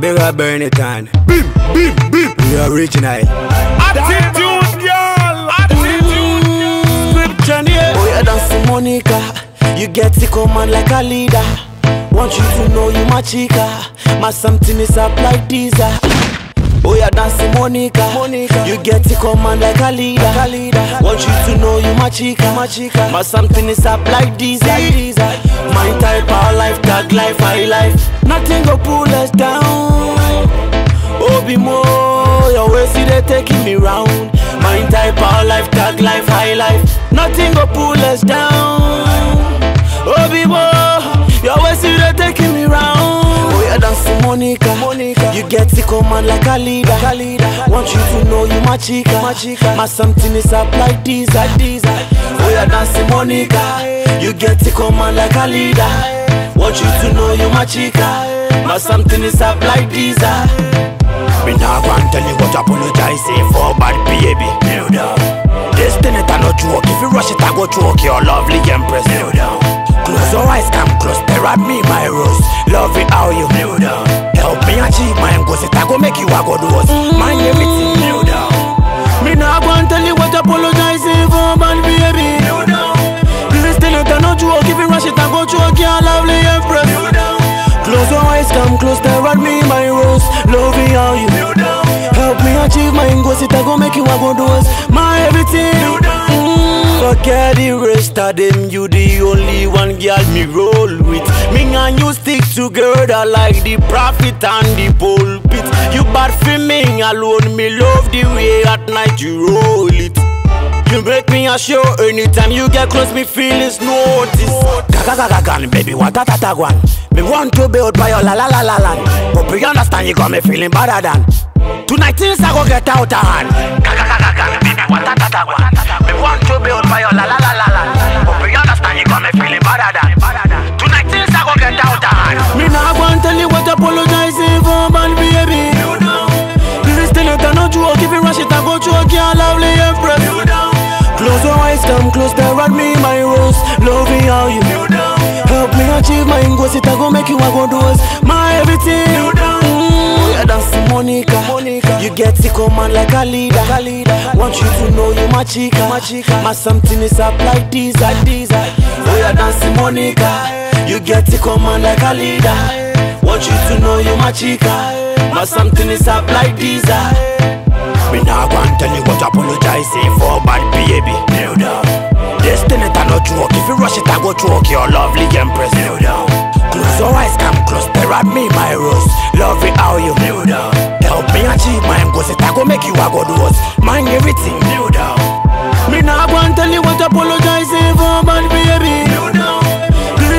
Big up Bernie Beam, beam, beam. We original. Attitude, girl. Attitude. Scripcha, yeah. Oh, you dancing Monica. You get to command like a leader. Want you to know you my chica. My something is up like Deezer. Oh, you dancing Monica. Monica. You get to command like a leader. Like a leader. Want you to know you my chica. My chica. My something is up like Deezer. Like Deezer. My type of life, tag life, high life. Nothing go pull us down. Oh, Obi Mo, your way see they taking me round. My type of life, tag life, high life. Nothing go pull us down. Monica. Monica. You get to oh command like a leader. Like a leader. Want you to know you my chica. My chica. My something is up like this, like this. Oh, you dancing Monica. You get to oh command like a leader. Want you to know you my chica. My something is up like this. Me nah go and tell you what apologizing for bad baby. Kneel down. This thing it a no joke. If you rush it, I go choke your lovely empress. Kneel down. Close your eyes, come close. Stare at me, my rose. Love it how you kneel down. Help me achieve my goals. It I go make you a go do us. Mind everything. Kneel down. Me nah go and tell you what apologizing oh, for bad baby. Kneel down. This thing it a no joke. If you rush it, I go choke your lovely empress. Kneel down. Close your eyes, come close, stare at me, my rose. Love it how you Kneel down. help me achieve my goals. It I go make you a go do us. My everything. Forget the rest of them, you the only one girl me roll with. Me and you stick together like the prophet and the pulpit. You bad for me alone, me love the way at night you roll it. You make me a show anytime you get close, me feelings notice. Gaga baby, what a tata one. Me want to build by your la la la la land. But you understand, you got me feeling better than. Tonight things I go get out of hand. Gaga your la la la la land. But you understand, you got me feeling better. Tonight things I go get out of hand. Me nah go and tell you what apologizing for, man, baby. This thing it a no joke. If you rush it, I go choke your lovely empress. Close your eyes, come close, stare at me, my rose. Love it how you know help me achieve my goals. It a go make you a go do get to command like a leader. Like a leader. Want you to know you my chica. My chica. My something is up like this, like this. Oh, yeah, dancing Monica. You get to command like a leader. Want you to know you my chica. My something is up like this. Me nah go and tell you what apologizing for bad baby. Kneel down. It a no joke. If you rush it, I go choke your lovely empress. Kneel down. Close your eyes, come close. Stare at me, my rose. Love it how you a go do us. Mind everything. Kneel down. Me nah go and tell you what apologizing for, man, baby. Kneel down.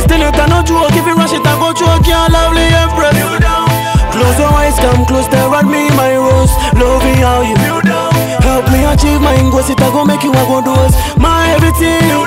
Thing it a no joke. If you rush it, I go choke your lovely empress. Kneel down. Close your eyes, come close, stare at me, my rose. Love it how you Kneel down. help me achieve my goals. It a go make you a go do us. My everything.